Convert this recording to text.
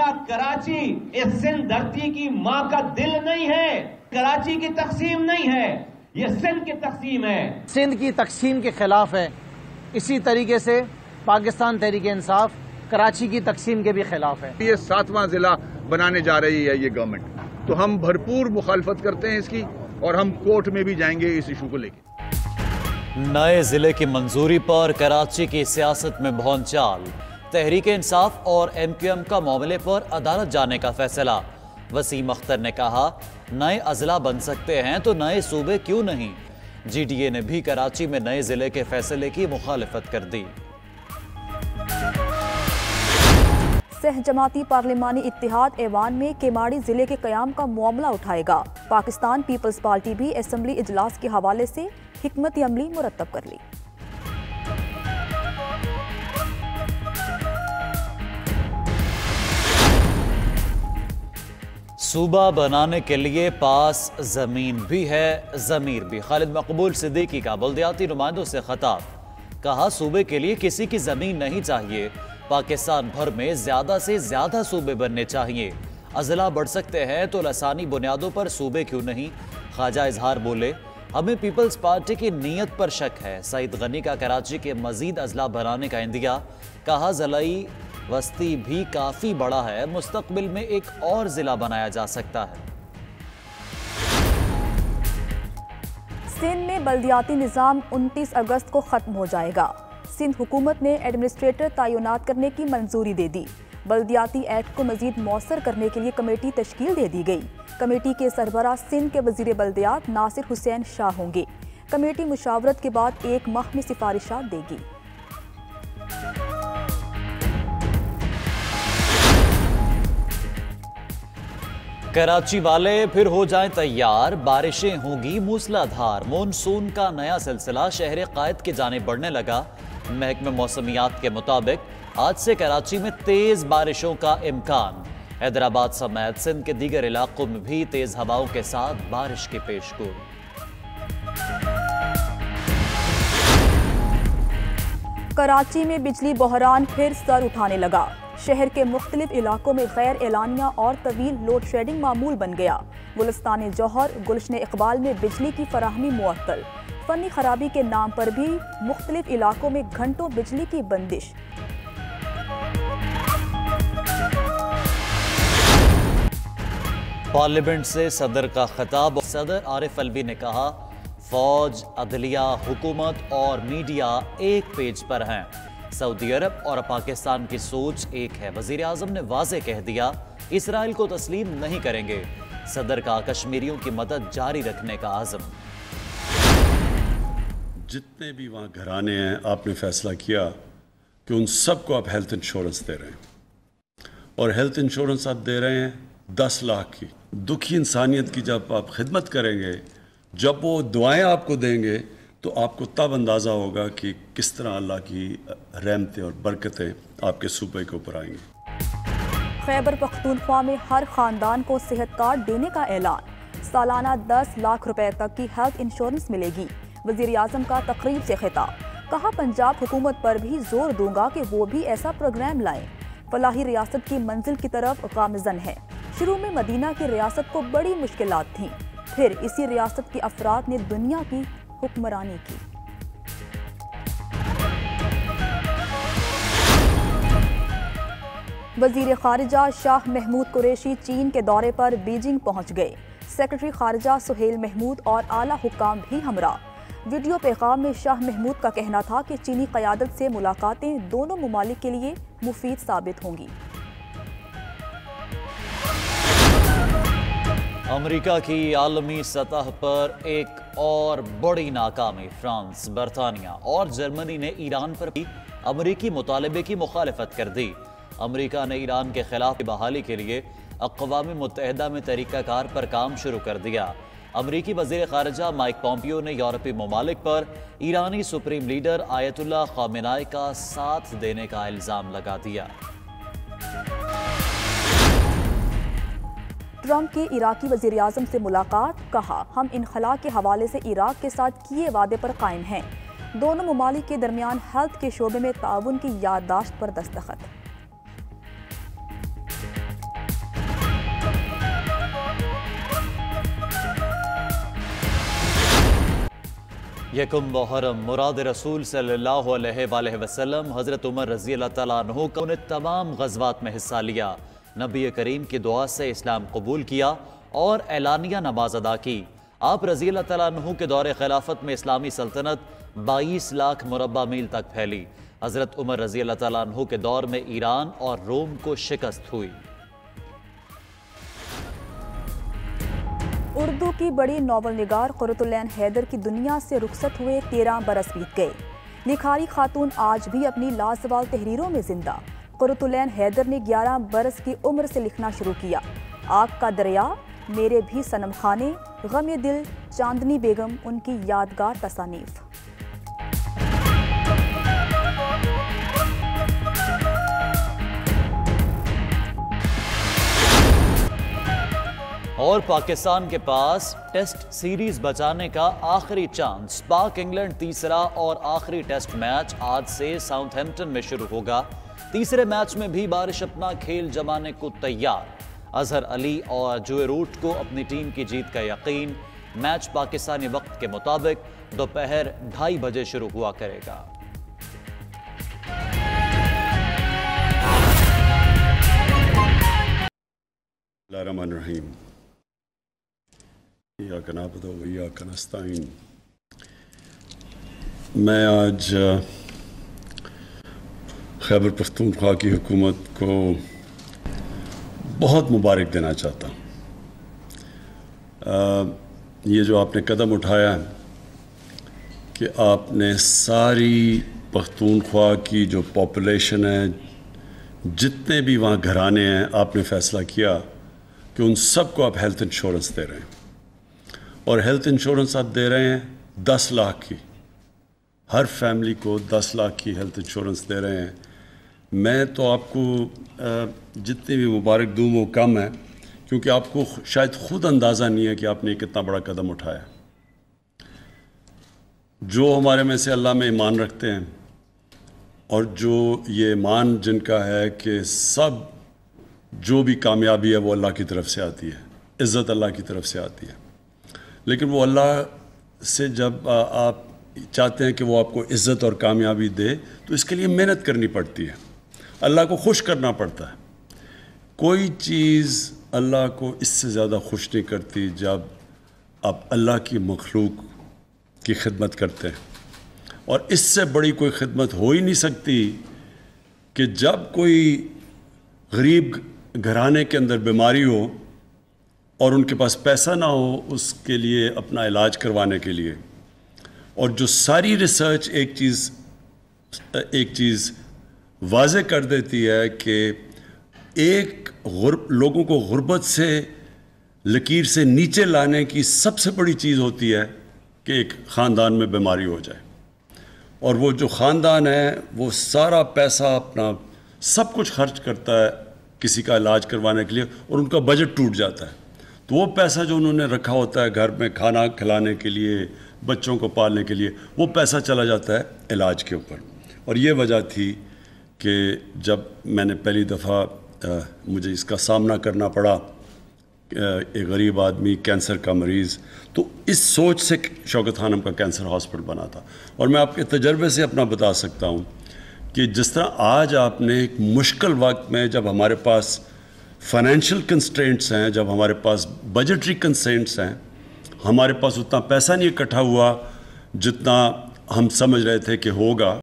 क्या कराची इस सिंध धरती की माँ का दिल नहीं है? कराची की तकसीम नहीं है। ये सिंध की तकसीम है। सिंध की तकसीम के खिलाफ है। इसी तरीके से पाकिस्तान तहरीक इंसाफ कराची की तकसीम के भी खिलाफ है। ये सातवां जिला बनाने जा रही है ये गवर्नमेंट तो हम भरपूर मुखालफत करते हैं इसकी और हम कोर्ट में भी जाएँगे इस इशू को लेकर नए ज़िले की मंजूरी पर कराची की सियासत में भौनचाल तहरीक इंसाफ और एम क्यू एम का मामले पर अदालत जाने का फैसला। वसीम अख्तर ने कहा, नए अजला बन सकते हैं तो नए सूबे क्यों नहीं? जी डी ए ने भी कराची में नए ज़िले के फैसले की मुखालफत कर दी। सह जमाती पार्लिमानी इतिहाद ऐवान में केमाड़ी ज़िले के क्याम का मामला उठाएगा। पाकिस्तान पीपल्स पार्टी भी असम्बली इजलास के हवाले से हमत अमली मुरतब कर ली। सूबा बनाने के लिए पास ज़मीन भी है, जमीर भी। खालिद मकबूल सिद्दीकी का बल्दियाती नुमाइंदों से खताब। कहा, सूबे के लिए किसी की ज़मीन नहीं चाहिए। पाकिस्तान भर में ज़्यादा से ज़्यादा सूबे बनने चाहिए। अजला बढ़ सकते हैं तो लसानी बुनियादों पर सूबे क्यों नहीं? ख्वाजा इजहार बोले, हमें पीपल्स पार्टी की नीयत पर शक है। सईद गनी का कराची के मजीद अजला बनाने का इंदिया कहा, जलाई वस्ती भी काफ़ी बड़ा है। मुस्तकबिल में एक और जिला बनाया जा सकता है। सिंध में बल्दियाती निज़ाम 29 अगस्त को ख़त्म हो जाएगा। सिंध हुकूमत ने एडमिनिस्ट्रेटर तैनात करने की मंजूरी दे दी। बल्दियाती एक्ट को मजीद मौसर करने के लिए कमेटी तश्कील दे दी गई। कमेटी के सरबरा सिंध के वज़ीर बल्दियात नासिर हुसैन शाह होंगे। कमेटी मुशावरत के बाद एक माह में सिफारिशात देगी। कराची वाले फिर हो जाएँ तैयार। बारिशें होंगी मूसलाधार। मानसून का नया सिलसिला शहर कायद के जाने बढ़ने लगा। महकमे मौसमियात के मुताबिक आज से कराची में तेज बारिशों का इम्कान। हैदराबाद समेत सिंध के दीगर इलाकों में भी तेज हवाओं के साथ बारिश की पेशगोई कराची में बिजली बहरान फिर सर उठाने लगा। शहर के मुख्तलिफ़ इलाकों में गैर एलानिया और तवील लोड शेडिंग मामूल बन गया। गुलस्तान जौहर गुलशन इकबाल में बिजली की फराहमी मुअत्तल। फनी खराबी के नाम पर भी मुख्तलिफ़ इलाकों में घंटों बिजली की बंदिश। पार्लियामेंट से सदर का खिताब। सदर आरिफ अलवी ने कहा, फौज, अदलिया, हुकूमत और मीडिया एक पेज पर हैं। सऊदी अरब और पाकिस्तान की सोच एक है। वज़ीर आज़म ने वाजे कह दिया, इसराइल को तस्लीम नहीं करेंगे। सदर का कश्मीरियों की मदद जारी रखने का आज़म। जितने भी वहाँ घराने हैं, आपने फैसला किया कि उन सबको आप हेल्थ इंश्योरेंस दे रहे हैं। और हेल्थ इंश्योरेंस आप दे रहे हैं दस लाख की। दुखी इंसानियत की जब आप खिदमत करेंगे, जब वो दुआएँ आपको देंगे तो आपको तब अंदाज़ा होगा कि किस तरह अल्लाह की रहमतें और बरकतें आपके सूबे के ऊपर आएँगी। खैबर पख्तूनख्वा में हर खानदान को सेहत कार्ड देने का ऐलान। सालाना 10 लाख रुपए तक की हेल्थ इंश्योरेंस मिलेगी। वज़ीर आज़म का तकरीब से खिताब। कहा पंजाब हुकूमत पर भी ज़ोर दूँगा कि वो भी ऐसा प्रोग्राम लाए। फलाही रियासत की मंजिल की तरफ़ गामजन है। शुरू में मदीना की रियासत को बड़ी मुश्किल थी। फिर इसी रियासत के अफराद ने दुनिया की हुक्मरानी की। वज़ीर खारजा शाह महमूद कुरैशी चीन के दौरे पर बीजिंग पहुँच गए। सेक्रेटरी खारजा सुहेल महमूद और आला हुकाम भी हमरा। वीडियो पैगाम में शाह महमूद का कहना था कि चीनी क़्यादत से मुलाकातें दोनों ममालिक के लिए मुफीद साबित होंगी। अमेरिका की आलमी सतह पर एक और बड़ी नाकामी, फ्रांस, बरतानिया और जर्मनी ने ईरान पर भी अमरीकी मुतालबे की मुखालफत कर दी। अमरीका ने ईरान के खिलाफ बहाली के लिए अकवा मुतहदा में तरीक़ाकार पर काम शुरू कर दिया। अमरीकी वज़ीर खारजा माइक पॉम्पियो ने यूरोपीय ममालिक पर ईरानी सुप्रीम लीडर आयतुल्ला खामिनाई का साथ देने का इल्ज़ाम लगा दिया। ट्रंप की इराकी वज़ीर अजम से मुलाकात, कहा, हम इनखला के हवाले से इराक के साथ किए वादे पर कायम हैं। दोनों ममालिक के दरमियान हेल्थ के शोबे में ताउन की याददाश्त पर दस्तखत। यकुम मुहरम, मुराद रसूल सल्लल्लाहु अलैहि वसल्लम, हज़रत उमर रज़ी अल्लाह तला का उन्हें तमाम गजबात में हिस्सा लिया। नबी करीम की दुआ से इस्लाम कबूल किया और एलानिया नमाज़ अदा की। आप रज़ी अल्लाह के दौरे खिलाफत में इस्लामी सल्तनत बाईस लाख मुरबा मील तक फैली। हज़रत उमर रज़ी अल्लाह के दौर में ईरान और रोम को शिकस्त हुई। उर्दू की बड़ी नावल निगार क़ुरतुलैन हैदर की दुनिया से रुखसत हुए तेरह बरस बीत गए। निखारी खातून आज भी अपनी लाजवाल तहरीरों में ज़िंदा। क़ुरतुलैन हैदर ने 11 बरस की उम्र से लिखना शुरू किया। आग का दरिया, मेरे भी सनम खाने, गम दिल, चांदनी बेगम, उनकी यादगार तसानीफ। और पाकिस्तान के पास टेस्ट सीरीज़ बचाने का आखिरी चांस, पाक इंग्लैंड तीसरा और आखिरी टेस्ट मैच आज से साउथहैम्पटन में शुरू होगा। तीसरे मैच में भी बारिश अपना खेल जमाने को तैयार। अजहर अली और जुए रूट को अपनी टीम की जीत का यकीन। मैच पाकिस्तानी वक्त के मुताबिक दोपहर ढाई बजे शुरू हुआ करेगा। मैं आज खैबर पख्तूनख्वा की हुकूमत को बहुत मुबारक देना चाहता हूँ। ये जो आपने कदम उठाया है कि आपने सारी पख्तूनख्वा की जो पॉपुलेशन है, जितने भी वहाँ घराने हैं, आपने फ़ैसला किया कि उन सबको आप हेल्थ इंश्योरेंस दे रहे हैं। और हेल्थ इंश्योरेंस आप दे रहे हैं दस लाख की। हर फैमिली को दस लाख की हेल्थ इंश्योरेंस दे रहे हैं। मैं तो आपको जितनी भी मुबारक दूँ वो कम है, क्योंकि आपको शायद ख़ुद अंदाज़ा नहीं है कि आपने कितना बड़ा कदम उठाया। जो हमारे में से अल्लाह में ईमान रखते हैं, और जो ये ईमान जिनका है कि सब, जो भी कामयाबी है, वो अल्लाह की तरफ़ से आती है, इज़्ज़त अल्लाह की तरफ़ से आती है। लेकिन वो अल्लाह से जब आप चाहते हैं कि वो आपको इज़्ज़त और कामयाबी दे तो इसके लिए मेहनत करनी पड़ती है। अल्लाह को खुश करना पड़ता है। कोई चीज़ अल्लाह को इससे ज़्यादा खुश नहीं करती जब आप अल्लाह की मखलूक की खिदमत करते हैं। और इससे बड़ी कोई खिदमत हो ही नहीं सकती कि जब कोई गरीब घराने के अंदर बीमारी हो और उनके पास पैसा ना हो उसके लिए अपना इलाज करवाने के लिए। और जो सारी रिसर्च एक चीज़ एक चीज़ वाज कर देती है कि एक लोगों को गुर्बत से, लकीर से नीचे लाने की सबसे बड़ी चीज़ होती है कि एक ख़ानदान में बीमारी हो जाए। और वो जो ख़ानदान है, वो सारा पैसा अपना सब कुछ खर्च करता है किसी का इलाज करवाने के लिए और उनका बजट टूट जाता है। तो वो पैसा जो उन्होंने रखा होता है घर में खाना खिलाने के लिए, बच्चों को पालने के लिए, वो पैसा चला जाता है इलाज के ऊपर। और ये वजह थी कि जब मैंने पहली दफ़ा मुझे इसका सामना करना पड़ा एक गरीब आदमी, कैंसर का मरीज़ तो इस सोच से शौकत खानम का कैंसर हॉस्पिटल बना था। और मैं आपके तजर्बे से अपना बता सकता हूँ कि जिस तरह आज आपने एक मुश्किल वक्त में जब हमारे पास फाइनेंशियल कंस्ट्रेंट्स हैं, जब हमारे पास बजटरी कंस्ट्रेंट्स हैं, हमारे पास उतना पैसा नहीं इकट्ठा हुआ जितना हम समझ रहे थे कि होगा।